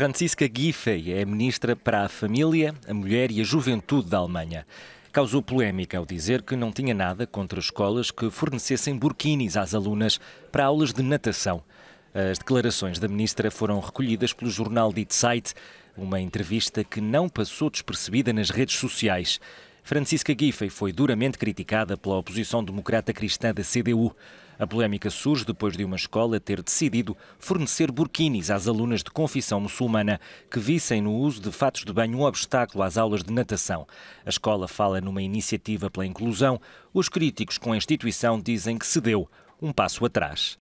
Franziska Giffey é ministra para a Família, a Mulher e a Juventude da Alemanha. Causou polémica ao dizer que não tinha nada contra escolas que fornecessem burquinis às alunas para aulas de natação. As declarações da ministra foram recolhidas pelo jornal Die Zeit, uma entrevista que não passou despercebida nas redes sociais. Francisca Giffey foi duramente criticada pela oposição democrata cristã da CDU. A polémica surge depois de uma escola ter decidido fornecer burquinis às alunas de confissão muçulmana que vissem no uso de fatos de banho um obstáculo às aulas de natação. A escola fala numa iniciativa pela inclusão. Os críticos com a instituição dizem que se deu um passo atrás.